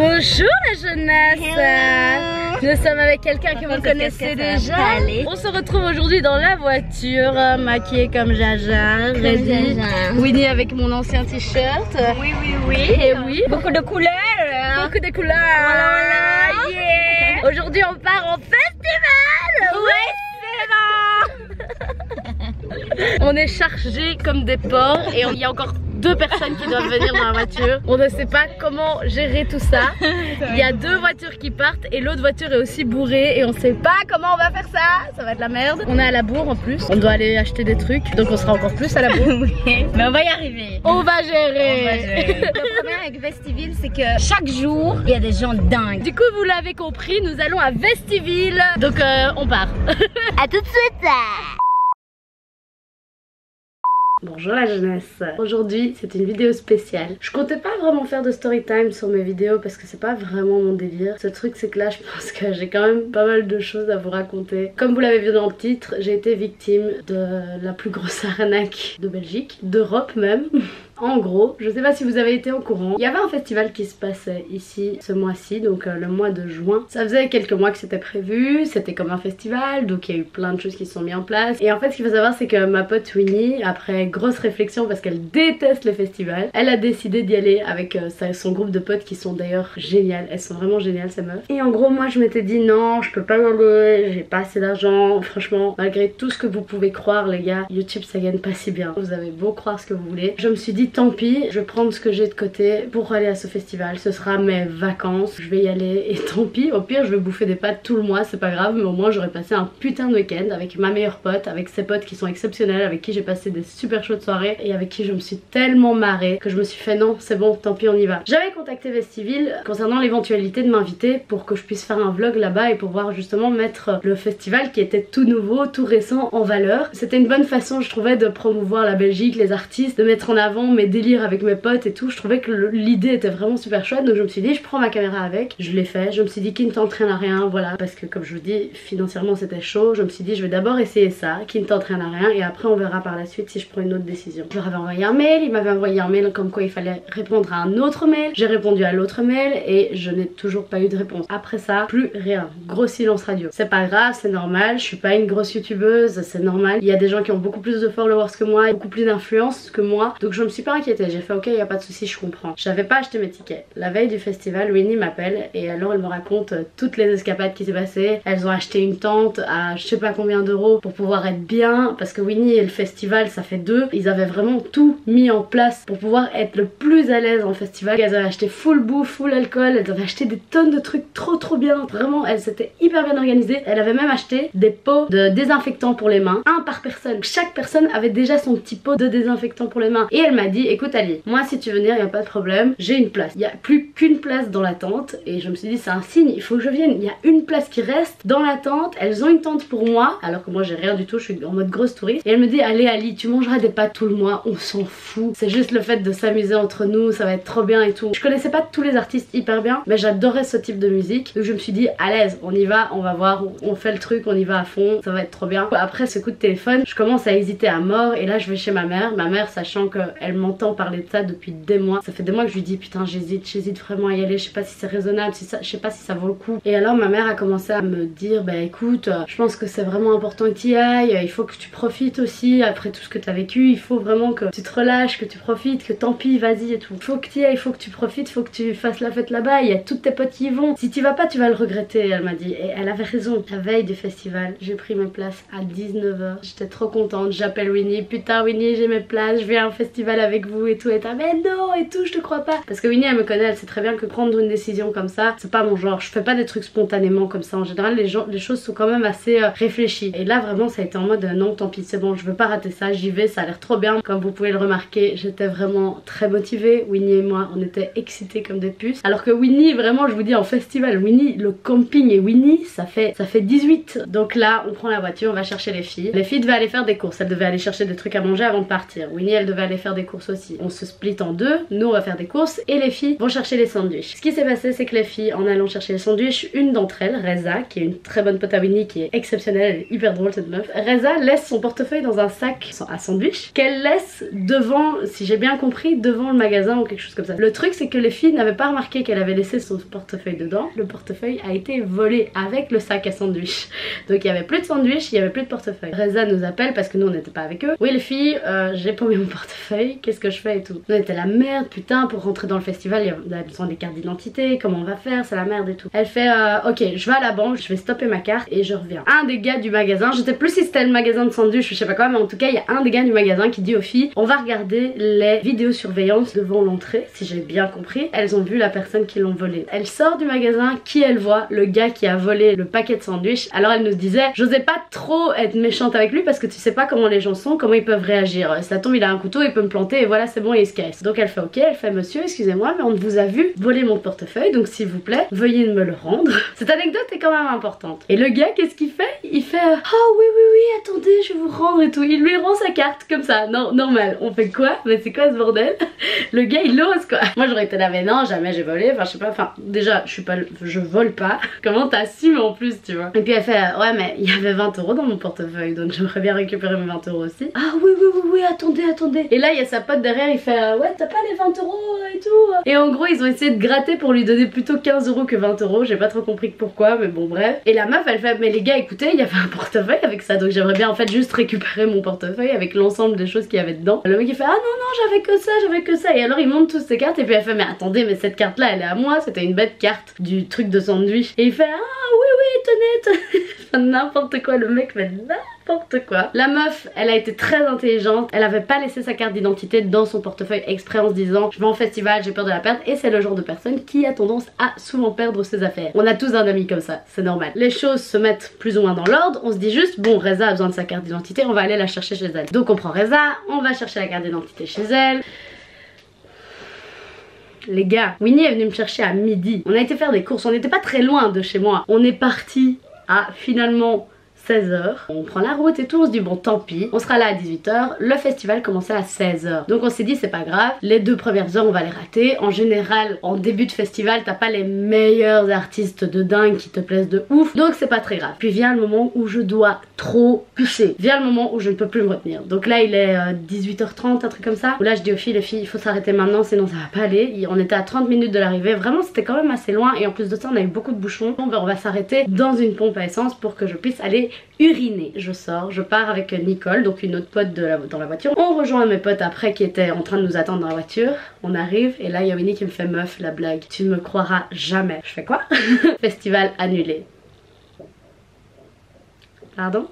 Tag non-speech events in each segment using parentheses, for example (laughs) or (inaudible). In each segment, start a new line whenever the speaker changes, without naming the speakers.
Bonjour la jeunesse Nous sommes avec quelqu'un que vous connaissez déjà. On se retrouve aujourd'hui dans la voiture, maquillée comme Jaja, ready. Winnie avec mon ancien t-shirt.
Oui, oui, oui.
Et oui,
Beaucoup de couleurs.
beaucoup de couleurs.
Voilà, yeah.
Aujourd'hui on part en festival (laughs) On est chargés comme des porcs et il y a encore deux personnes qui doivent venir dans la voiture. On ne sait pas comment gérer tout ça. Il y a deux voitures qui partent et l'autre voiture est aussi bourrée et on sait pas comment on va faire ça. Ça va être la merde. On est à la bourre en plus. On doit aller acheter des trucs donc on sera encore plus à la bourre. (laughs)
Oui. Mais on va y arriver.
On va gérer.
On va gérer. (laughs) Le problème avec Vestiville, c'est que chaque jour, il y a des gens dingues.
Du coup, vous l'avez compris, nous allons à Vestiville. Donc, euh, on part. (laughs)
À tout de suite.
Bonjour la jeunesse. Aujourd'hui c'est une vidéo spéciale. Je comptais pas vraiment faire de story time sur mes vidéos parce que c'est pas vraiment mon délire. Ce truc c'est que là je (laughs) pense que j'ai quand même pas mal de choses à vous raconter. Comme vous l'avez vu dans le titre j'ai été victime de la plus grosse (laughs) arnaque de Belgique D'Europe même En gros, je sais pas si vous avez été au courant, il y avait un festival qui se passait ici ce mois-ci, donc euh, le mois de juin. Ça faisait quelques mois que c'était prévu, c'était comme un festival, donc il y a eu plein de choses qui se sont mises en place. Et en fait, ce qu'il faut savoir, c'est que ma pote Winnie, après grosse réflexion parce qu'elle déteste les festivals, elle a décidé d'y aller avec euh, son groupe de potes qui sont d'ailleurs géniales. Elles sont vraiment géniales, ces meufs. Et en gros, moi, je m'étais dit non, je peux pas y aller, j'ai pas assez d'argent. Franchement, malgré tout ce que vous pouvez croire, les gars, YouTube ça gagne pas si bien. Vous avez beau croire ce que vous voulez. Je me suis dit tant pis, je vais prendre ce que j'ai de côté pour aller à ce festival. Ce sera mes vacances, je vais y aller et (laughs) tant pis. Au pire, je vais bouffer des pâtes tout le mois, c'est pas grave, mais au moins j'aurais passé un putain de week-end avec ma meilleure pote, avec ses potes qui sont exceptionnels, avec qui j'ai passé des super chaudes soirées et avec qui je me suis tellement marrée que je me suis fait non, c'est bon, tant pis, on y va. J'avais contacté Vestiville concernant l'éventualité de m'inviter pour que je puisse faire un vlog là-bas et pouvoir justement mettre le festival qui était tout nouveau, tout récent en valeur. C'était une bonne façon, je trouvais, de promouvoir la Belgique, les artistes, de mettre en avant mes délires avec mes potes et tout. Je trouvais que l'idée était vraiment super chouette, donc je me suis dit, je prends ma caméra avec. Je l'ai fait. Je me suis dit, qui ne t'entraîne à rien, voilà, parce que comme je vous dis, financièrement c'était chaud. Je me suis dit, je vais d'abord essayer ça, qui ne t'entraîne à rien, et après on verra par la suite si je prends une autre décision. Je leur avais envoyé un mail, ils m'avaient envoyé un mail comme quoi il fallait répondre à un autre mail. J'ai répondu à l'autre mail et je n'ai toujours pas eu de réponse. Après ça, plus rien. Gros silence radio. C'est pas grave, c'est normal. Je suis pas une grosse youtubeuse, c'est normal. Il y a des gens qui ont beaucoup plus de followers que moi, beaucoup plus d'influence que moi. Donc je me suis pas inquiétée. J'ai fait ok, y a pas de souci, je comprends. J'avais pas acheté mes tickets. La veille du festival, Winnie m'appelle et alors elle me raconte euh, toutes les escapades qui s'est passées. Elles ont acheté une tente à je sais pas combien d'euros pour pouvoir être bien parce que Winnie et le festival ça fait deux. Ils avaient vraiment tout mis en place pour pouvoir être le plus à l'aise en festival. Elles avaient acheté full bouffe, full alcool, elles avaient acheté des tonnes de trucs trop trop bien. Vraiment, elles s'étaient hyper bien organisées. Elle avait même acheté des pots de désinfectant pour les mains, un par personne. Chaque personne avait déjà son petit pot de désinfectant pour les mains. Et elle m'a dit, écoute Ali, moi si tu veux venir, y a pas de problème, j'ai une place. Il y a plus qu'une place dans la tente et je me suis dit c'est un signe, il faut que je vienne. Il y a une place qui reste dans la tente. Elles ont une tente pour moi, alors que moi j'ai rien du tout, je suis en mode grosse touriste. Et elle me dit allez Ali, tu mangeras des pâtes tout le mois, on s'en fout. C'est juste le fait de s'amuser entre nous, ça va être trop bien et tout. Je connaissais pas tous les artistes hyper bien, mais j'adorais ce type de musique. Donc je me suis dit à l'aise, on y va, on va voir, on fait le truc, on y va à fond, ça va être trop bien. Après ce coup de téléphone, je commence à hésiter à mort et là je vais chez ma mère. Ma mère sachant qu'elle m'entend parler de ça depuis des mois. Ça fait des mois que je lui dis putain j'hésite, j'hésite vraiment à y aller, je sais pas si c'est raisonnable, je sais pas si ça vaut le coup. Et alors ma mère a commencé à me dire bah écoute, euh, je pense que c'est vraiment important que tu y ailles, il faut que tu profites aussi après tout ce que tu as vécu, il faut vraiment que tu te relâches, que tu profites, que tant pis, vas-y et tout. Faut que tu y ailles, faut que tu profites, faut que tu fasses la fête là-bas, il y a toutes tes potes qui y vont. Si tu vas pas, tu vas le regretter, elle m'a dit. Et elle avait raison. La veille du festival, j'ai pris mes places à 19h. J'étais trop contente. J'appelle Winnie. Putain, Winnie, j'ai mes places. Je viens au festival avec vous et tout. Et t'as, mais non, et tout, je te crois pas. Parce que Winnie, elle me connaît. Elle sait très bien que prendre une décision comme ça, c'est pas mon genre. Je fais pas des trucs spontanément comme ça. En général, les, gens, les choses sont quand même assez euh, réfléchies. Et là, vraiment, ça a été en mode euh, non, tant pis, c'est bon, je veux pas rater ça. J'y vais, ça a l'air trop bien. Comme vous pouvez le remarquer, j'étais vraiment très motivée. Winnie et moi, on était excités comme des puces. Alors que Winnie, vraiment, je vous dis, en festival, Winnie, le camping et Winnie, ça fait, ça fait 18. Donc là, on prend la voiture, on va chercher les filles. Les filles devaient aller faire des courses. Elles devaient aller chercher des trucs à manger avant de partir. Winnie, elle devait aller faire des courses courses aussi. On se split en deux, nous on va faire des courses et les filles vont chercher les sandwichs. Ce qui s'est passé c'est que les filles en allant chercher les sandwichs, une d'entre elles, Reza, qui est une très bonne pote à Winnie, qui est exceptionnelle, elle est hyper drôle cette meuf, Reza laisse son portefeuille dans un sac à sandwich qu'elle laisse devant, si j'ai bien compris, devant le magasin ou quelque chose comme ça. Le truc c'est que les filles n'avaient pas remarqué qu'elle avait laissé son portefeuille dedans. Le portefeuille a été volé avec le sac à sandwich. Donc il y avait plus de sandwich, il y avait plus de portefeuille. Reza nous appelle parce que nous on n'était pas avec eux. Oui les filles, euh, j'ai paumé mon (laughs) portefeuille, qu'est-ce que je fais et tout. On était la merde, putain, pour rentrer dans le festival, il y a besoin des cartes d'identité, comment on va faire, c'est la merde et tout. Elle fait, euh, ok, je vais à la banque, je vais stopper ma carte et je reviens. Un des gars du magasin, je sais plus si c'était le magasin de sandwich, je sais pas quoi, mais en tout cas il y a un des gars du magasin qui dit aux filles, on va regarder les vidéosurveillance devant l'entrée, si j'ai bien compris. Elles ont vu la personne qui l'ont volé. Elle sort du magasin, qui elle voit? Le gars qui a volé le paquet de sandwich. Alors elle nous disait, j'osais pas trop être méchante avec lui parce que tu sais pas comment les gens sont, comment ils peuvent réagir. Ça tombe, il a un couteau, il peut me planter et voilà, c'est bon, il se casse. Donc elle fait ok, elle fait monsieur, excusez-moi, mais on vous a vu voler mon portefeuille, donc s'il vous plaît, veuillez me le rendre. (laughs) Cette anecdote est quand même importante. Et le gars, qu'est-ce qu'il fait? Il fait oh oui, oui, oui, attendez, je vais vous rendre et tout. Il lui rend sa carte comme ça, non, normal. On fait quoi? Mais c'est quoi ce bordel? (laughs) Le gars, il l'ose quoi. Moi j'aurais été là, mais non, jamais j'ai volé. Enfin, je sais pas, enfin, déjà, je suis pas, je vole pas. (laughs) Comment t'assumes en plus, tu vois? Et puis elle fait ouais, mais il y avait 20 euros dans mon portefeuille, donc j'aimerais bien récupérer mes 20 euros aussi. Ah oui, oui, oui, oui, attendez, attendez. Et là, il y a sa derrière, il fait ouais, t'as pas les 20 euros et tout. Et en gros, ils ont essayé de gratter pour lui donner plutôt 15 euros que 20 euros. J'ai pas trop compris pourquoi, mais bon, bref. Et la meuf, elle fait, mais les gars, écoutez, il y avait un portefeuille avec ça, donc j'aimerais bien en fait juste récupérer mon portefeuille avec l'ensemble des choses qu'il y avait dedans. Le mec, il fait, ah non, non, j'avais que ça, j'avais que ça. Et alors, il monte toutes ses cartes, et puis elle fait, mais attendez, mais cette carte là, elle est à moi, c'était une bête carte du truc de sandwich. Et il fait, ah oui, (laughs) N'importe quoi, le mec fait n'importe quoi. La meuf, elle a été très intelligente, elle avait pas laissé sa carte d'identité dans son portefeuille exprès en se disant, je vais en festival, j'ai peur de la perdre, et c'est le genre de personne qui a tendance à souvent perdre ses affaires. On a tous un ami comme ça, c'est normal. Les choses se mettent plus ou moins dans l'ordre, on se dit juste, bon, Reza a besoin de sa carte d'identité, on va aller la chercher chez elle. Donc on prend Reza, on va chercher la carte d'identité chez elle. Les gars, Winnie est venue me chercher à midi. On a été faire des courses, on n'était pas très loin de chez moi. On est parti à finalement 16h. On prend la route et tout, on se dit bon tant pis, on sera là à 18h. Le festival commençait à 16h. Donc on s'est dit c'est pas grave, les deux premières heures on va les rater. En général, en début de festival, t'as pas les meilleurs artistes de dingue qui te plaisent de ouf. Donc c'est pas très grave. Puis vient le moment où je dois trop pisser. Vient le moment où je ne peux plus me retenir. Donc là il est 18h30, un truc comme ça. Où là je dis aux filles, les filles, il faut s'arrêter maintenant sinon ça va pas aller. On était à 30 minutes de l'arrivée. Vraiment c'était quand même assez loin et en plus de ça on a eu beaucoup de bouchons. Bon, ben, on va s'arrêter dans une pompe à essence pour que je puisse aller uriner. Je sors, je pars avec Nicole, donc une autre pote dans la voiture. On rejoint mes potes après qui étaient en train de nous attendre dans la voiture. On arrive et là il y a Winnie qui me fait meuf la blague. Tu ne me croiras jamais. Je fais quoi? (laughs) Festival annulé. Pardon?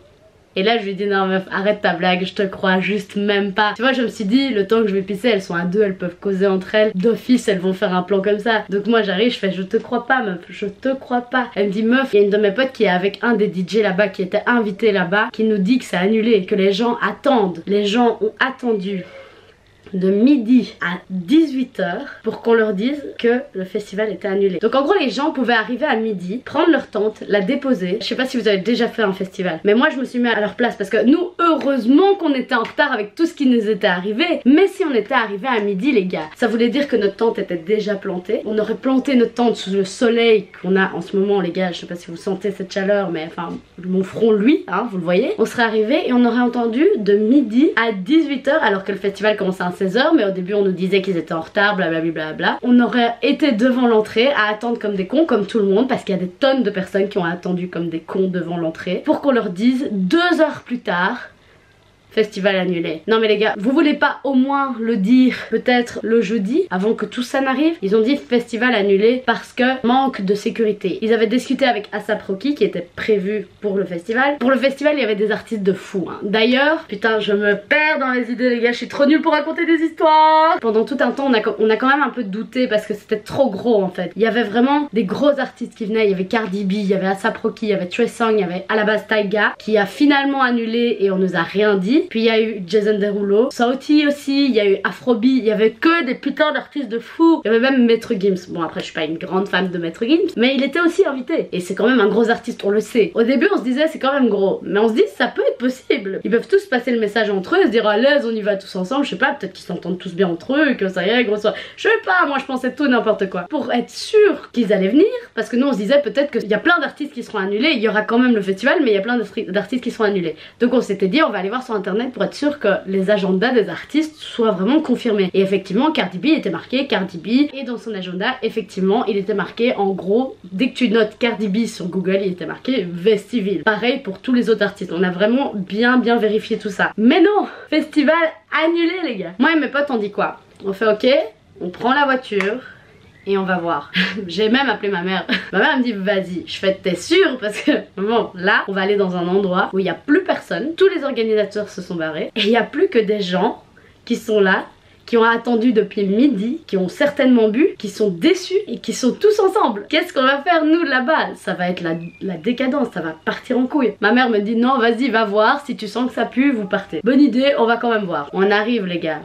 Et là je lui dis non meuf arrête ta blague je te crois juste même pas. Tu vois je me suis dit le temps que je vais pisser elles sont à deux elles peuvent causer entre elles. D'office elles vont faire un plan comme ça. Donc moi j'arrive je fais je te crois pas meuf je te crois pas. Elle me dit meuf il y a une de mes potes qui est avec un des DJ là-bas qui était invité là-bas Qui nous dit que c'est annulé que les gens attendent. Les gens ont attendu de midi à 18h pour qu'on leur dise que le festival était annulé. Donc en gros les gens pouvaient arriver à midi, prendre leur tente, la déposer. Je sais pas si vous avez déjà fait un festival, mais moi je me suis mis à leur place parce que nous heureusement qu'on était en retard avec tout ce qui nous était arrivé. Mais si on était arrivé à midi les gars, ça voulait dire que notre tente était déjà plantée. On aurait planté notre tente sous le soleil qu'on a en ce moment les gars. Je sais pas si vous sentez cette chaleur mais enfin mon front lui, hein, vous le voyez. On serait arrivé et on aurait entendu de midi à 18h alors que le festival commençait à 16h mais au début on nous disait qu'ils étaient en retard blablabla bla. On aurait été devant l'entrée à attendre comme des cons comme tout le monde parce qu'il y a des tonnes de personnes qui ont attendu comme des cons devant l'entrée pour qu'on leur dise deux heures plus tard festival annulé. Non mais les gars, vous voulez pas au moins le dire peut-être le jeudi avant que tout ça n'arrive? Ils ont dit festival annulé parce que manque de sécurité. Ils avaient discuté avec Asap Rocky qui était prévu pour le festival. Pour le festival, il y avait des artistes de fou. Hein. D'ailleurs, putain, je me perds dans les idées les gars, je suis trop nulle pour raconter des histoires. Pendant tout un temps, on a, on a quand même un peu douté parce que c'était trop gros en fait. Il y avait vraiment des gros artistes qui venaient, il y avait Cardi B, il y avait Asap Rocky, il y avait Trey il y avait à la base Taiga qui a finalement annulé et on nous a rien dit puis il y a eu Jason Derulo, Sauti aussi, il y a eu Afrobi, il y avait que des putains d'artistes de fou. Il y avait même Maître Gims. Bon après je suis pas une grande fan de Maître Gims, mais il était aussi invité. Et c'est quand même un gros artiste, on le sait. Au début on se disait c'est quand même gros, mais on se dit ça peut être possible. Ils peuvent tous passer le message entre eux, se dire à l'aise, on y va tous ensemble, je sais pas, peut-être qu'ils s'entendent tous bien entre eux, que ça y est, gros soir. Je sais pas, moi je pensais tout n'importe quoi. Pour être sûr qu'ils allaient venir, parce que nous on se disait peut-être qu'il y a plein d'artistes qui seront annulés, il y aura quand même le festival, mais il y a plein d'artistes qui seront annulés. Donc on s'était dit on va aller voir sur internet pour être sûr que les agendas des artistes soient vraiment confirmés. Et effectivement, Cardi B était marqué Cardi B, et dans son agenda, effectivement, il était marqué en gros, dès que tu notes Cardi B sur Google, il était marqué Vestiville. Pareil pour tous les autres artistes, on a vraiment bien bien vérifié tout ça. Mais non, festival annulé les gars. Moi et mes potes on dit quoi? On fait ok, on prend la voiture, et on va voir. (laughs) J'ai même appelé ma mère. (laughs) ma mère me dit vas-y, je fais t'es sûre? Parce que bon là on va aller dans un endroit où il n'y a plus personne. Tous les organisateurs se sont barrés et il n'y a plus que des gens qui sont là qui ont attendu depuis midi, qui ont certainement bu, qui sont déçus et qui sont tous ensemble. Qu'est-ce qu'on va faire nous là-bas? Ça va être la, la, décadence, ça va partir en couille. Ma mère me dit non, vas-y, va voir, si tu sens que ça pue, vous partez. Bonne idée, on va quand même voir. On arrive les gars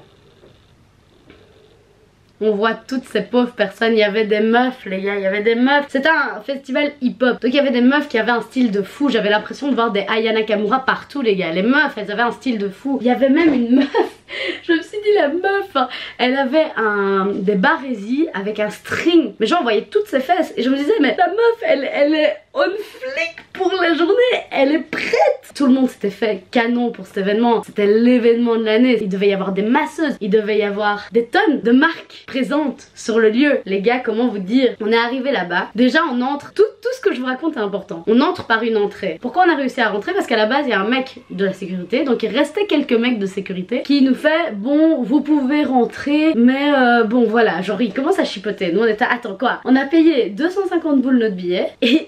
on voit toutes ces pauvres personnes. Il y avait des meufs, les gars, il y avait des meufs. C'était un festival hip-hop. Donc il y avait des meufs qui avaient un style de fou. J'avais l'impression de voir des Aya Nakamura partout, les gars. Les meufs, elles avaient un style de fou. Il y avait même une meuf. (laughs) Je me suis dit, la meuf, hein. elle avait un, des barésies avec un string. Mais genre, on voyait toutes ses fesses. Et je me disais, mais la meuf, elle, elle est on flic pour la journée. Elle est prête. Tout le monde s'était fait canon pour cet événement. C'était l'événement de l'année. Il devait y avoir des masseuses. Il devait y avoir des tonnes de marques présentes sur le lieu. Les gars, comment vous dire? On est arrivé là-bas. Déjà, on entre. Tout, tout ce que je vous raconte est important. On entre par une entrée. Pourquoi on a réussi à rentrer? Parce qu'à la base, il y a un mec de la sécurité. Donc, il restait quelques mecs de sécurité qui nous fait Bon, vous pouvez rentrer. Mais euh, bon, voilà. Genre, il commence à chipoter. Nous, on était Attends, quoi? On a payé 250 boules notre billet. Et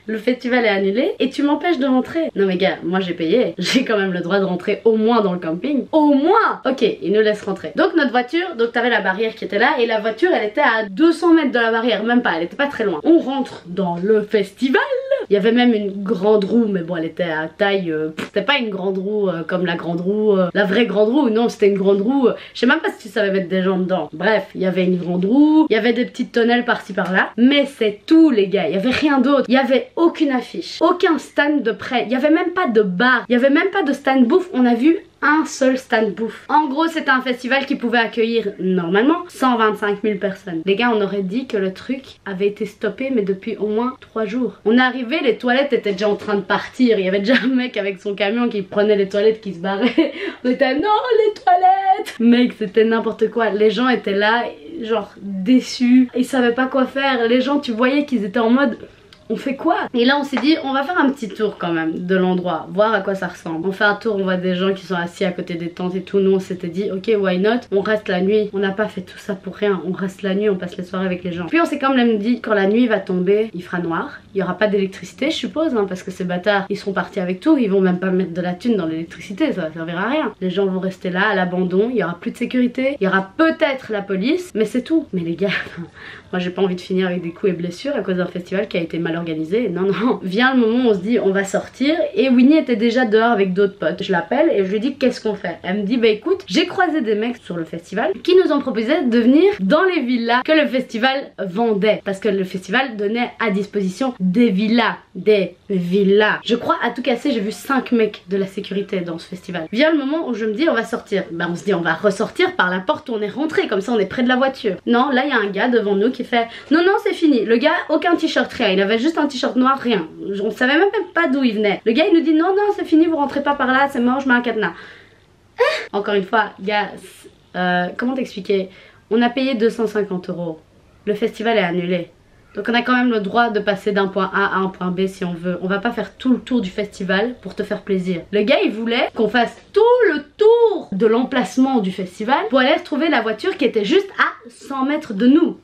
le festival est annulé et tu m'empêches de rentrer. Non mais gars, moi j'ai payé, (laughs) j'ai quand même le droit de rentrer au moins dans le camping. Au moins Ok, il nous laisse rentrer. Donc notre voiture, donc t'avais la barrière qui était là et la voiture elle était à 200 mètres de la barrière, même pas, elle était pas très loin. On rentre dans le festival il y avait même une grande roue, mais bon, elle était à taille. Euh, c'était pas une grande roue euh, comme la grande roue, euh, la vraie grande roue. Non, c'était une grande roue. je sais même pas si tu savais mettre des gens dedans. Bref, il y avait une grande roue, il y avait des petites tonnelles par-ci par-là. Mais c'est tout, les gars. Il y avait rien d'autre. Il y avait aucune affiche, aucun stand de prêt. Il y avait même pas de bar. Il y avait même pas de stand bouffe. On a vu un seul stand bouffe. En gros, c'était un festival qui pouvait accueillir normalement 125 000 personnes. Les gars, on aurait dit que le truc avait été stoppé, mais depuis au moins 3 jours. On est arrivé, les toilettes étaient déjà en train de partir. Il y avait déjà un mec avec son camion qui prenait les toilettes, qui se barrait. (laughs) On était non, les toilettes Mec, c'était n'importe quoi. Les gens étaient là, genre déçus. Ils savaient pas quoi faire. Les gens, tu voyais qu'ils étaient en mode on fait quoi? Et là on s'est dit on va faire un petit tour quand même de l'endroit, voir à quoi ça ressemble. On fait un tour, on voit des gens qui sont assis à côté des tentes et tout. Nous on s'était dit ok why not? On reste la nuit. On n'a pas fait tout ça pour rien. On reste la nuit, on passe les soirées avec les gens. Puis on s'est quand même dit quand la nuit va tomber, il fera noir. Il y aura pas d'électricité je suppose hein, parce que ces bâtards ils seront partis avec tout. Ils vont même pas mettre de la thune dans l'électricité, ça va servir à rien. Les gens vont rester là à l'abandon, il y aura plus de sécurité. Il y aura peut-être la police, mais c'est tout. Mais les gars, (laughs) moi j'ai pas envie de finir avec des coups et blessures à cause d'un festival qui a été mal Non, non. (laughs) Vient le moment où on se dit on va sortir. Et Winnie était déjà dehors avec d'autres potes. Je l'appelle et je lui dis qu'est-ce qu'on fait? Elle me dit bah écoute, j'ai croisé des mecs sur le festival qui nous ont proposé de venir dans les villas que le festival vendait. Parce que le festival donnait à disposition des villas. Des villas. Je crois à tout casser, j'ai vu 5 mecs de la sécurité dans ce festival. Vient le moment où je me dis on va sortir. Bah on se dit on va ressortir par la porte où on est rentré. Comme ça on est près de la voiture. Non, là il y a un gars devant nous qui fait non non c'est fini. Le gars aucun t-shirt rien. Il avait juste un t-shirt noir, rien. On savait même pas d'où il venait. Le gars il nous dit non non c'est fini vous rentrez pas par là c'est mort je mets un cadenas. Ah Encore une fois gars euh, comment t'expliquer? On a payé 250 euros. Le festival est annulé. Donc on a quand même le droit de passer d'un point A à un point B si on veut. On va pas faire tout le tour du festival pour te faire plaisir. Le gars il voulait qu'on fasse tout le tour de l'emplacement du festival pour aller retrouver la voiture qui était juste à 100 mètres de nous.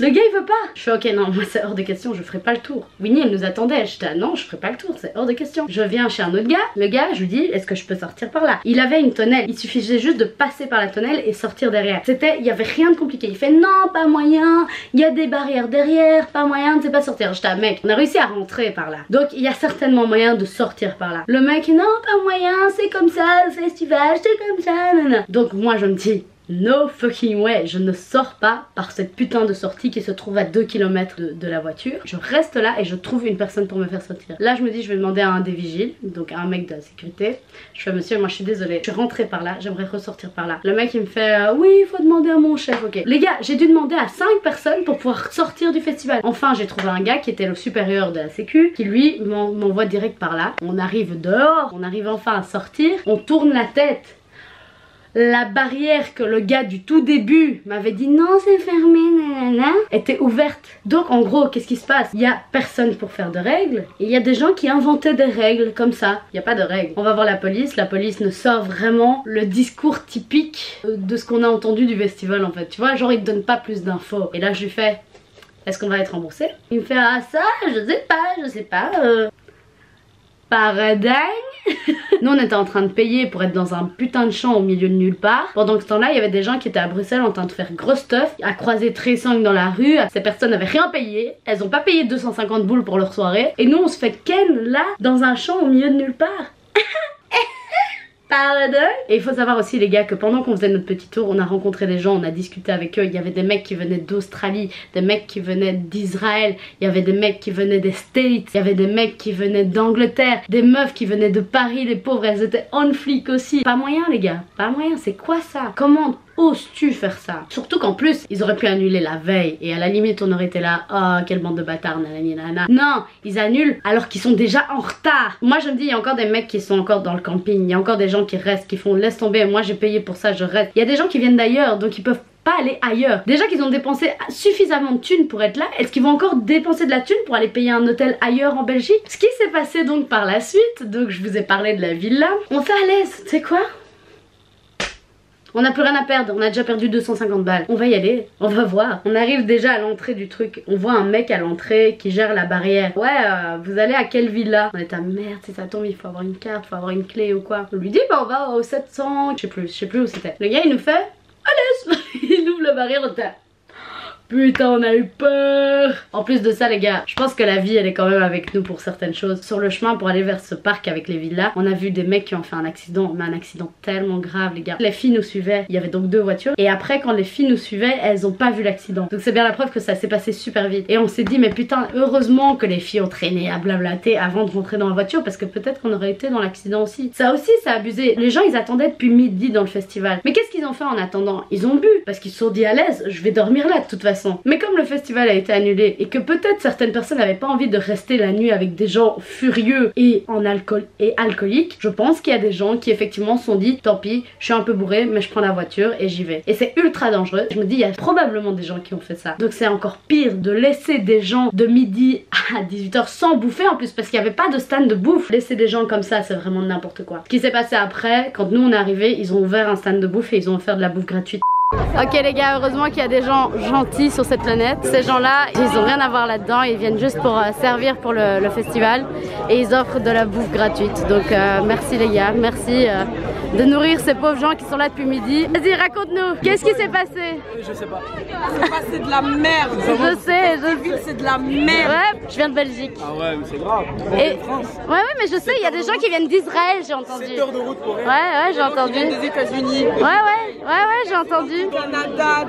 Le gars il veut pas. Je fais ok non moi c'est hors de question, je ferai pas le tour. Winnie elle nous attendait, j'étais ah, non je ferai pas le tour, c'est hors de question. Je viens chez un autre gars, le gars je lui dis est-ce que je peux sortir par là? Il avait une tonnelle, il suffisait juste de passer par la tonnelle et sortir derrière. C'était, il y avait rien de compliqué. Il fait non pas moyen, il y a des barrières derrière, pas moyen de pas sortir. J'étais mec, on a réussi à rentrer par là. Donc il y a certainement moyen de sortir par là. Le mec non pas moyen, c'est comme ça, le festival, c'est comme ça, nanana. Donc moi je me dis No fucking way, je ne sors pas par cette putain de sortie qui se trouve à 2 km de, la voiture. Je reste là et je trouve une personne pour me faire sortir. Là je me dis je vais demander à un des vigiles, donc à un mec de la sécurité. Je fais monsieur moi je suis désolée, je suis rentrée par là, j'aimerais ressortir par là. Le mec il me fait euh, oui il faut demander à mon chef, ok. Les gars j'ai dû demander à 5 personnes pour pouvoir sortir du festival. Enfin j'ai trouvé un gars qui était le supérieur de la sécu, qui lui m'envoie direct par là. On arrive dehors, on arrive enfin à sortir, on tourne la tête la barrière que le gars du tout début m'avait dit non c'est fermé nanana, était ouverte. Donc en gros qu'est-ce qui se passe? Il y a personne pour faire de règles il y a des gens qui inventaient des règles comme ça. Il n'y a pas de règles. On va voir la police, la police ne sort vraiment le discours typique de ce qu'on a entendu du festival en fait. Tu vois genre ils te donnent pas plus d'infos. Et là je lui fais est-ce qu'on va être remboursé? Il me fait ah ça je sais pas, je sais pas. Euh paradis. (laughs) Nous on était en train de payer pour être dans un putain de champ au milieu de nulle part. Pendant que ce temps-là, il y avait des gens qui étaient à Bruxelles en train de faire gros stuff, à croiser très sang dans la rue. Ces personnes n'avaient rien payé. Elles ont pas payé 250 boules pour leur soirée. Et nous on se fait ken là, dans un champ au milieu de nulle part. (laughs) Et il faut savoir aussi les gars que pendant qu'on faisait notre petit tour, on a rencontré des gens, on a discuté avec eux. Il y avait des mecs qui venaient d'Australie, des mecs qui venaient d'Israël, il y avait des mecs qui venaient des States, il y avait des mecs qui venaient d'Angleterre, des meufs qui venaient de Paris, les pauvres, elles étaient on flic aussi. Pas moyen les gars, pas moyen, c'est quoi ça? Comment oses-tu faire ça? Surtout qu'en plus, ils auraient pu annuler la veille et à la limite on aurait été là, oh quelle bande de bâtards, nanana. Non, ils annulent alors qu'ils sont déjà en retard. Moi je me dis, il y a encore des mecs qui sont encore dans le camping, il y a encore des gens qui restent, qui font laisse tomber, moi j'ai payé pour ça, je reste. Il y a des gens qui viennent d'ailleurs donc ils peuvent pas aller ailleurs. Déjà qu'ils ont dépensé suffisamment de thunes pour être là, est-ce qu'ils vont encore dépenser de la thune pour aller payer un hôtel ailleurs en Belgique? Ce qui s'est passé donc par la suite, donc je vous ai parlé de la villa, on fait à l'aise, c'est quoi? On n'a plus rien à perdre, on a déjà perdu 250 balles. On va y aller, on va voir. On arrive déjà à l'entrée du truc. On voit un mec à l'entrée qui gère la barrière. Ouais, euh, vous allez à quelle villa On est à merde, si ça tombe, il faut avoir une carte, faut avoir une clé ou quoi. On lui dit, bah on va au 700, je sais plus, je sais plus où c'était. Le gars il nous fait, allez, (laughs) il ouvre la barrière, on Putain, on a eu peur En plus de ça, les gars, je pense que la vie, elle est quand même avec nous pour certaines choses. Sur le chemin pour aller vers ce parc avec les villas, on a vu des mecs qui ont fait un accident, mais un accident tellement grave, les gars. Les filles nous suivaient, il y avait donc deux voitures. Et après, quand les filles nous suivaient, elles ont pas vu l'accident. Donc c'est bien la preuve que ça s'est passé super vite. Et on s'est dit, mais putain, heureusement que les filles ont traîné à blablater avant de rentrer dans la voiture, parce que peut-être qu'on aurait été dans l'accident aussi. Ça aussi, c'est abusé. Les gens, ils attendaient depuis midi dans le festival. Mais qu'est-ce qu'ils ont fait en attendant? Ils ont bu, parce qu'ils se sont dit à l'aise, je vais dormir là de toute façon. Mais comme le festival a été annulé et que peut-être certaines personnes n'avaient pas envie de rester la nuit avec des gens furieux et en alcool et alcooliques, je pense qu'il y a des gens qui effectivement se sont dit tant pis, je suis un peu bourré mais je prends la voiture et j'y vais. Et c'est ultra dangereux. Je me dis il y a probablement des gens qui ont fait ça. Donc c'est encore pire de laisser des gens de midi à 18h sans bouffer en plus parce qu'il n'y avait pas de stand de bouffe. Laisser des gens comme ça c'est vraiment n'importe quoi. Ce qui s'est passé après, quand nous on est arrivé, ils ont ouvert un stand de bouffe et ils ont offert de la bouffe gratuite. Ok les gars, heureusement qu'il y a des gens gentils sur cette planète. Ces gens-là, ils ont rien à voir là-dedans, ils viennent juste pour euh, servir pour le, festival et ils offrent de la bouffe gratuite. Donc euh, merci les gars, merci euh, de nourrir ces pauvres gens qui sont là depuis midi. Vas-y, raconte-nous, qu'est-ce qui s'est passé?
Je sais pas. C'est de la merde.
Je sais, je
sais. C'est de la merde.
Ouais, je viens de Belgique.
Ah ouais, mais c'est grave.
Et... Ouais, ouais, mais je sais, il y a des gens qui viennent d'Israël, j'ai entendu.
7 heures de route pour
Ouais, ouais, j'ai entendu.
des États-Unis.
Ouais, ouais, ouais, ouais, j'ai entendu.
Canada.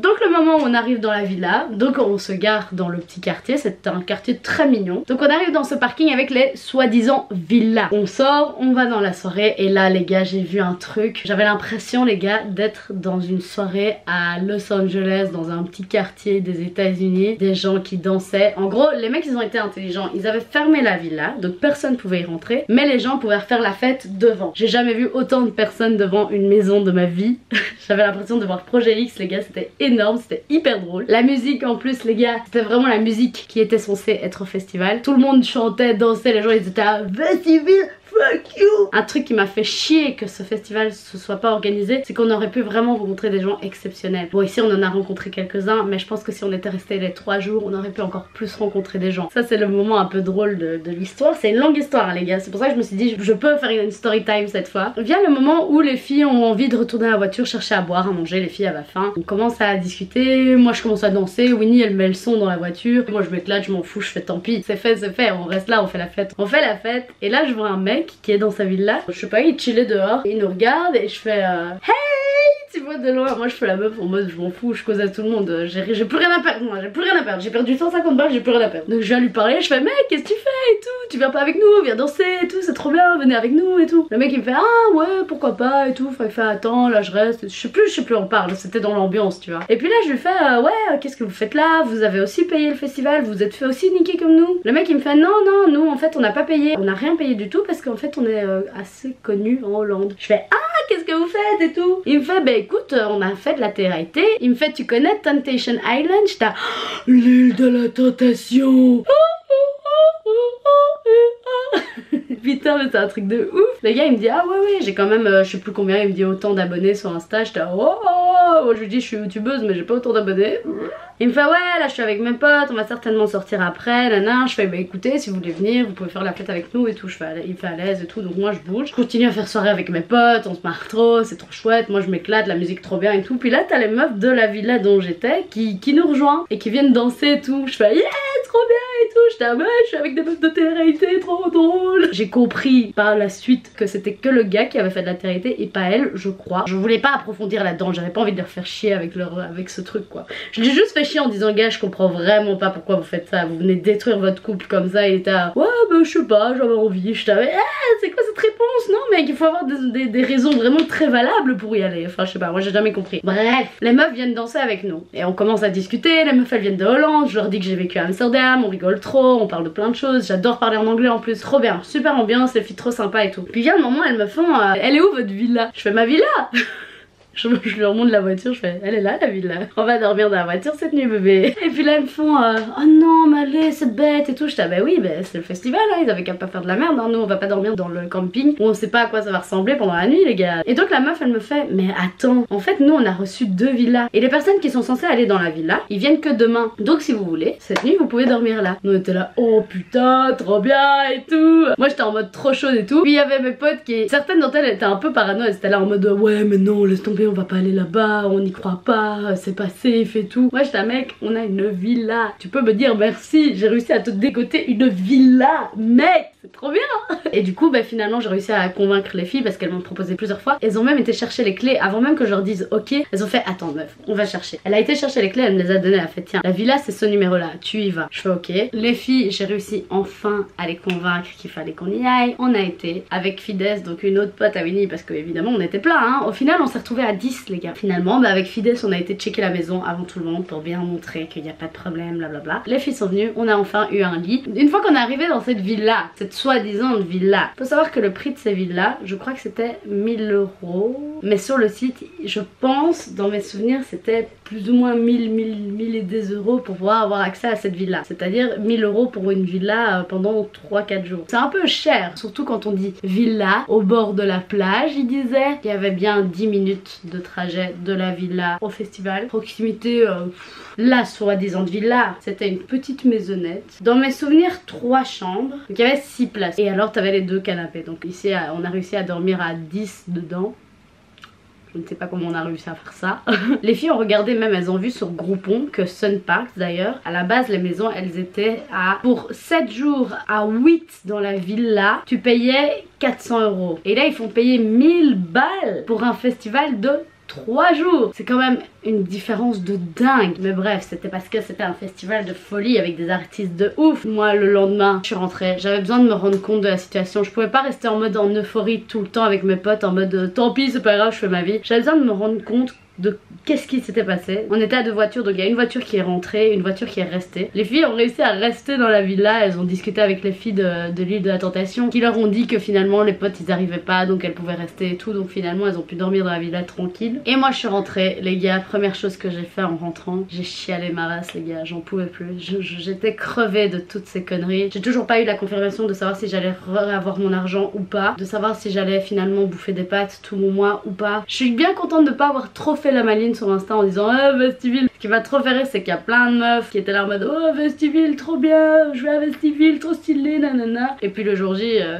Donc le moment où on arrive dans la villa, donc on se gare dans le petit quartier, c'est un quartier très mignon. Donc on arrive dans ce parking avec les soi-disant villas. On sort, on va dans la soirée et là les gars j'ai vu un truc. J'avais l'impression les gars d'être dans une soirée à Los Angeles, dans un petit quartier des états unis des gens qui dansaient. En gros les mecs ils ont été intelligents, ils avaient fermé la villa, donc personne pouvait y rentrer, mais les gens pouvaient faire la fête devant. J'ai jamais vu autant de personnes devant une maison de ma vie. (laughs) J'avais l'impression de voir Projet X les gars, c'était c'était hyper drôle. La musique en plus les gars, c'était vraiment la musique qui était censée être au festival. Tout le monde chantait, dansait, les gens ils étaient à festival Un truc qui m'a fait chier que ce festival se soit pas organisé, c'est qu'on aurait pu vraiment rencontrer des gens exceptionnels. Bon, ici on en a rencontré quelques-uns, mais je pense que si on était resté les trois jours, on aurait pu encore plus rencontrer des gens. Ça, c'est le moment un peu drôle de, l'histoire. C'est une longue histoire, les gars. C'est pour ça que je me suis dit, je peux faire une story time cette fois. Vient le moment où les filles ont envie de retourner à la voiture, chercher à boire, à manger. Les filles avaient faim. On commence à discuter. Moi, je commence à danser. Winnie, elle met le son dans la voiture. Moi, je m'éclate, je m'en fous, je fais tant pis. C'est fait, c'est fait. On reste là, on fait la fête. On fait la fête. Et là, je vois un mec qui est dans sa villa. Je sais pas, il chillait dehors. il nous regarde et je fais euh, Hey! Tu vois de loin. Moi, je fais la meuf en mode je m'en fous, je cause à tout le monde. J'ai plus rien à perdre, moi. J'ai plus rien à perdre. J'ai perdu 150 balles, j'ai plus rien à perdre. Donc, je viens lui parler. Je fais Mec, qu'est-ce que tu fais et tout? Tu viens pas avec nous? Viens danser et tout. C'est trop bien. Venez avec nous et tout. Le mec, il me fait Ah ouais, pourquoi pas et tout. Il fait Attends, là, je reste. Je sais plus, je sais plus, on parle. C'était dans l'ambiance, tu vois. Et puis là, je lui fais euh, Ouais, qu'est-ce que vous faites là? Vous avez aussi payé le festival? Vous êtes fait aussi niquer comme nous? Le mec, il me fait Non, non, nous, en fait, on n'a pas payé. On n'a rien payé du tout parce qu'en fait, on est euh, assez connu en Hollande. Je fais Ah, qu'est-ce que vous faites et tout? Il me fait Bah écoute, euh, on a fait de la télé-réalité. Il me fait Tu connais Temptation Island? J'étais à, L'île de la tentation. (laughs) Putain, mais c'est un truc de ouf. Le gars, il me dit, ah ouais, ouais, j'ai quand même, euh, je sais plus combien, il me dit autant d'abonnés sur Insta. J'étais, oh, oh. Moi, je lui dis, je suis youtubeuse, mais j'ai pas autant d'abonnés. Il me fait, ouais, là, je suis avec mes potes, on va certainement sortir après, nana. Je fais, bah écoutez, si vous voulez venir, vous pouvez faire la fête avec nous et tout. Je fais, il fait à l'aise et tout, donc moi, je bouge. Je continue à faire soirée avec mes potes, on se marre trop, c'est trop chouette. Moi, je m'éclate, la musique trop bien et tout. Puis là, t'as les meufs de la villa dont j'étais qui, qui nous rejoignent et qui viennent danser et tout. Je fais, yeah, trop bien et tout. J'étais, ah ouais, je suis avec des meufs de télé-réalité, trop drôle. J'ai compris par la suite que c'était que le gars qui avait fait de la télé-réalité et pas elle, je crois. Je voulais pas approfondir là-dedans, j'avais pas envie de les refaire chier avec, leur, avec ce truc quoi. Je l'ai juste fait chier en disant, gars, je comprends vraiment pas pourquoi vous faites ça. Vous venez détruire votre couple comme ça. Il était à, ouais, bah je sais pas, j'avais envie. Je t'avais, ah, c'est quoi cette réponse? Non, mec, il faut avoir des, des- des raisons vraiment très valables pour y aller. Enfin, je sais pas, moi j'ai jamais compris. Bref, les meufs viennent danser avec nous et on commence à discuter. Les meufs elles viennent de Hollande. Je leur dis que j'ai vécu à Amsterdam. On rigole trop, on parle de plein de choses. J'adore parler en anglais en plus. Trop bien, super ambiance, les filles trop sympa et tout. Puis vient le moment, elles me font, euh, elle est où votre villa? Je fais ma villa (laughs) Je, lui remonte la voiture, je fais, elle est là la villa. On va dormir dans la voiture cette nuit bébé. Et puis là elles me font, euh, oh non mais allez c'est bête et tout. Je dis, ah bah oui, bah, c'est le festival, hein, ils avaient qu'à pas faire de la merde. hein. Nous on va pas dormir dans le camping où on sait pas à quoi ça va ressembler pendant la nuit les gars. Et donc la meuf elle me fait, mais attends, en fait nous on a reçu deux villas. Et les personnes qui sont censées aller dans la villa, ils viennent que demain. Donc si vous voulez, cette nuit vous pouvez dormir là. Nous on était là, oh putain, trop bien et tout. Moi j'étais en mode trop chaude et tout. Puis il y avait mes potes qui, certaines d'entre elles étaient un peu parano, elles étaient là en mode ouais mais non laisse tomber, on va pas aller là-bas, on n'y croit pas, c'est pas safe et tout. Moi j'étais mec, on a une villa. Tu peux me dire merci, j'ai réussi à te dégoter une villa, mec, c'est trop bien. (laughs) Et du coup bah finalement j'ai réussi à convaincre les filles parce qu'elles m'ont proposé plusieurs fois. Elles ont même été chercher les clés avant même que je leur dise ok. Elles ont fait attends meuf, on va chercher. Elle a été chercher les clés, elle me les a données, elle a fait tiens la villa c'est ce numéro là, tu y vas. Je fais ok. Les filles j'ai réussi enfin à les convaincre qu'il fallait qu'on y aille. On a été avec Fides donc une autre pote à Winnie parce que évidemment on était plein hein. Au final on s'est retrouvés à 10 les gars. Finalement bah avec Fides on a été checker la maison avant tout le monde pour bien montrer qu'il n'y a pas de problème blablabla. Les filles sont venues, on a enfin eu un lit. Une fois qu'on est arrivé dans cette villa, cette soi-disant villa, faut savoir que le prix de ces villas, je crois que c'était 1000 euros. Mais sur le site, je pense, dans mes souvenirs, c'était plus ou moins 1000, 1000, 1000 et des euros pour pouvoir avoir accès à cette villa. C'est-à-dire 1000 euros pour une villa euh, pendant 3-4 jours. C'est un peu cher, surtout quand on dit villa au bord de la plage, il disait. Il y avait bien 10 minutes de trajet de la villa au festival. Proximité, euh, pff, la soi-disant villa, c'était une petite maisonnette. Dans mes souvenirs, 3 chambres. Donc il y avait 6 places. Et alors t'avais les deux canapés. Donc ici, on a réussi à dormir à 10 dedans. Je ne sais pas comment on a réussi à faire ça. (laughs) les filles ont regardé même, elles ont vu sur Groupon que Sun Parks d'ailleurs, à la base les maisons elles étaient à pour 7 jours à 8 dans la villa, tu payais 400 euros. Et là ils font payer 1000 balles pour un festival de 3 jours. C'est quand même une différence de dingue. Mais bref, c'était parce que c'était un festival de folie avec des artistes de ouf. Moi, le lendemain, je suis rentrée. J'avais besoin de me rendre compte de la situation. Je pouvais pas rester en mode en euphorie tout le temps avec mes potes, en mode euh, tant pis, c'est pas grave, je fais ma vie. J'avais besoin de me rendre compte de qu'est-ce qui s'était passé. On était à deux voitures, donc il y a une voiture qui est rentrée, une voiture qui est restée. Les filles ont réussi à rester dans la villa, elles ont discuté avec les filles de, de l'île de la Tentation, qui leur ont dit que finalement les potes ils arrivaient pas, donc elles pouvaient rester et tout, donc finalement elles ont pu dormir dans la villa tranquille. Et moi je suis rentrée, les gars, première chose que j'ai fait en rentrant, j'ai chialé ma race les gars, j'en pouvais plus. J'étais crevée de toutes ces conneries. J'ai toujours pas eu la confirmation de savoir si j'allais avoir mon argent ou pas, de savoir si j'allais finalement bouffer des pâtes tout mon mois ou pas. Je suis bien contente de pas avoir trop fait la maline sur Insta en disant ah Vestiville. Ce qui m'a trop fait rire c'est qu'il y a plein de meufs qui étaient là en mode oh Vestiville trop bien, je vais à Vestiville trop stylé nanana. Et puis le jour J... Euh,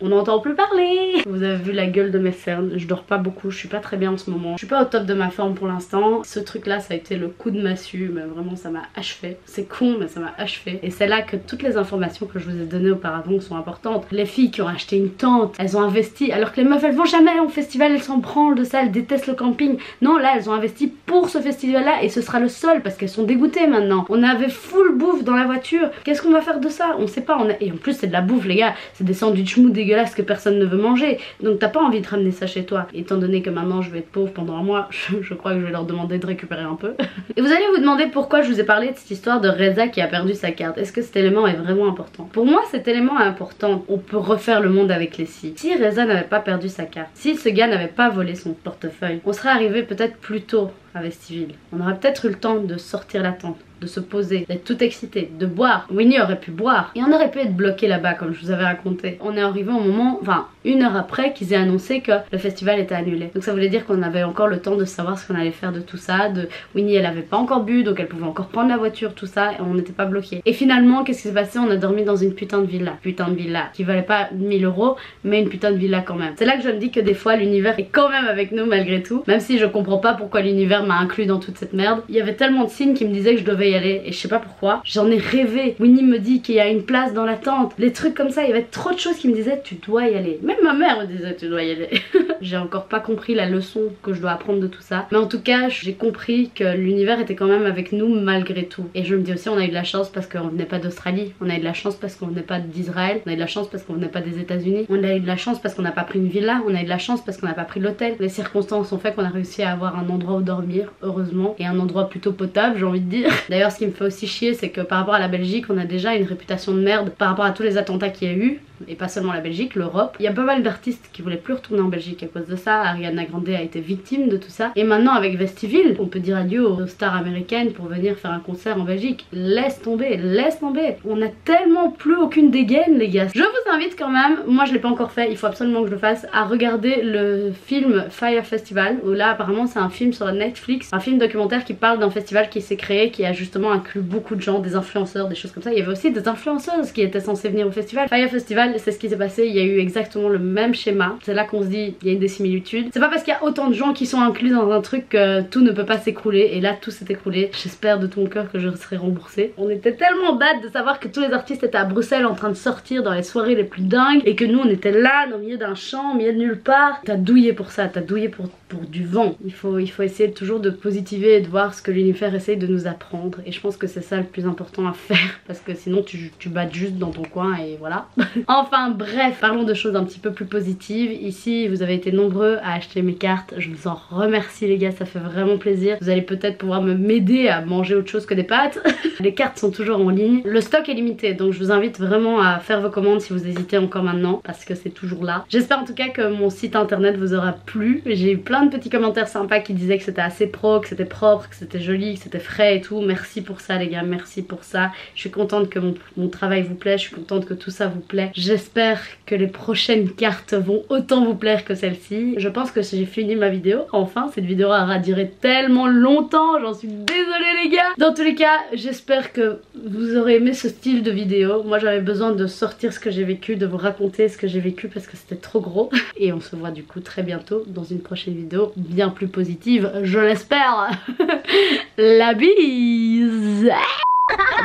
on n'entend plus parler Vous avez vu la gueule de mes cernes, je dors pas beaucoup, je suis pas très bien en ce moment. Je suis pas au top de ma forme pour l'instant. Ce truc là ça a été le coup de massue, mais vraiment ça m'a achevé. C'est con mais ça m'a achevé. Et c'est là que toutes les informations que je vous ai données auparavant sont importantes. Les filles qui ont acheté une tente, elles ont investi, alors que les meufs elles vont jamais au festival, elles s'en branlent de ça, elles détestent le camping. Non là elles ont investi pour ce festival là et ce sera le seul parce qu'elles sont dégoûtées maintenant. On avait full bouffe dans la voiture, qu'est-ce qu'on va faire de ça? On sait pas, et en plus c'est de la bouffe les gars, c'est des sandwichs mou dégueulasses que personne ne veut manger. Donc t'as pas envie de ramener ça chez toi. Étant donné que maintenant je vais être pauvre pendant un mois, (laughs) je, crois que je vais leur demander de récupérer un peu. (laughs) Et vous allez vous demander pourquoi je vous ai parlé de cette histoire de Reza qui a perdu sa carte. Est-ce que cet élément est vraiment important? Pour moi cet élément est important. On peut refaire le monde avec les si. Si Reza n'avait pas perdu sa carte, si ce gars n'avait pas volé son portefeuille, on serait arrivé peut-être plus tôt à Vestiville. On aurait peut-être eu le temps de sortir la tente, de se poser, d'être tout excité, de boire. Winnie aurait pu boire et on aurait pu être bloqué là-bas comme je vous avais raconté. On est arrivé au moment, enfin une heure après qu'ils aient annoncé que le festival était annulé. Donc ça voulait dire qu'on avait encore le temps de savoir ce qu'on allait faire de tout ça. De Winnie elle avait pas encore bu donc elle pouvait encore prendre la voiture, tout ça et on n'était pas bloqué. Et finalement qu'est-ce qui s'est passé? On a dormi dans une putain de villa. Putain de villa qui valait pas 1000 euros mais une putain de villa quand même. C'est là que je me dis que des fois l'univers est quand même avec nous malgré tout. Même si je comprends pas pourquoi l'univers m'a inclus dans toute cette merde. Il y avait tellement de signes qui me disaient que je devais y aller et je sais pas pourquoi. J'en ai rêvé. Winnie me dit qu'il y a une place dans la tente. Les trucs comme ça, il y avait trop de choses qui me disaient tu dois y aller. Même ma mère me disait tu dois y aller. (laughs) j'ai encore pas compris la leçon que je dois apprendre de tout ça. Mais en tout cas, j'ai compris que l'univers était quand même avec nous malgré tout. Et je me dis aussi on a eu de la chance parce qu'on venait pas d'Australie. On a eu de la chance parce qu'on venait pas d'Israël. On a eu de la chance parce qu'on venait pas des États-Unis. On a eu de la chance parce qu'on n'a pas pris une villa. On a eu de la chance parce qu'on n'a pas pris l'hôtel. Les circonstances ont fait qu'on a réussi à avoir un endroit où dormir heureusement, et un endroit plutôt potable, j'ai envie de dire. D'ailleurs, ce qui me fait aussi chier, c'est que par rapport à la Belgique, on a déjà une réputation de merde par rapport à tous les attentats qu'il y a eu, et pas seulement la Belgique, l'Europe. Il y a pas mal d'artistes qui voulaient plus retourner en Belgique à cause de ça. Ariana Grande a été victime de tout ça. Et maintenant, avec Vestiville, on peut dire adieu aux stars américaines pour venir faire un concert en Belgique. Laisse tomber, laisse tomber. On a tellement plus aucune dégaine, les gars. Je vous invite quand même, moi je l'ai pas encore fait, il faut absolument que je le fasse, à regarder le film Fire Festival, où là apparemment c'est un film sur Netflix, un film documentaire qui parle d'un festival qui s'est créé, qui a justement inclus beaucoup de gens, des influenceurs, des choses comme ça. Il y avait aussi des influenceuses qui étaient censées venir au festival. Fire Festival, c'est ce qui s'est passé, il y a eu exactement le même schéma. C'est là qu'on se dit, il y a une des similitudes. C'est pas parce qu'il y a autant de gens qui sont inclus dans un truc que tout ne peut pas s'écrouler. Et là, tout s'est écroulé. J'espère de tout mon cœur que je serai remboursée. On était tellement bad de savoir que tous les artistes étaient à Bruxelles en train de sortir dans les soirées les plus dingues et que nous on était là, au milieu d'un champ, au milieu de nulle part. T'as douillé pour ça, t'as douillé pour, pour du vent. Il faut, essayer toujours de positiver et de voir ce que l'univers essaye de nous apprendre. Et je pense que c'est ça le plus important à faire (laughs) parce que sinon tu, tu battes juste dans ton coin et voilà. (laughs) enfin bref, parlons de choses un petit peu plus positives. Ici, vous avez été nombreux à acheter mes cartes. Je vous en remercie les gars, ça fait vraiment plaisir. Vous allez peut-être pouvoir m'aider à manger autre chose que des pâtes. (laughs) les cartes sont toujours en ligne. Le stock est limité, donc je vous invite vraiment à faire vos commandes si vous hésitez encore maintenant parce que c'est toujours là. J'espère en tout cas que mon site internet vous aura plu. J'ai eu plein de petits commentaires sympas qui disaient que c'était assez pro, que c'était propre, que c'était joli, que c'était frais et tout. Merci pour ça les gars, merci pour ça. Je suis contente que mon, mon travail vous plaît, je suis contente que tout ça vous plaît. J'espère que les prochaines cartes vont autant vous plaire que celle-ci. Je pense que j'ai fini ma vidéo. Enfin, cette vidéo aura duré tellement longtemps, j'en suis désolée les gars. Dans tous les cas, j'espère que vous aurez aimé ce style de vidéo. Moi j'avais besoin de sortir ce que j'ai vécu, de vous raconter ce que j'ai vécu parce que c'était trop gros. Et on se voit du coup très bientôt dans une prochaine vidéo bien plus positive, je l'espère. (laughs) La bise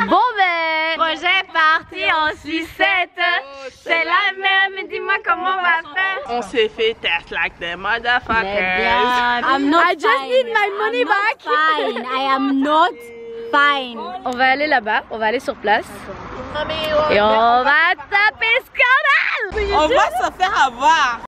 Bon ben, projet parti en sucette. C'est la même, dis-moi comment on va faire.
On s'est fait test like the motherfuckers.
I'm not I just need my money back. Fine, I am not fine.
On va aller là-bas, on va aller sur place. Et on va taper scandale
On va se faire avoir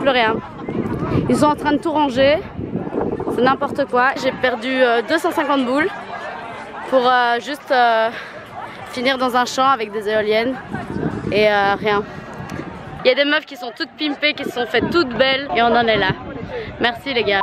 Plus rien. Ils sont en train de tout ranger. C'est n'importe quoi. J'ai perdu euh, 250 boules pour euh, juste euh, finir dans un champ avec des éoliennes et euh, rien. Il y a des meufs qui sont toutes pimpées, qui se sont faites toutes belles et on en est là. Merci les gars.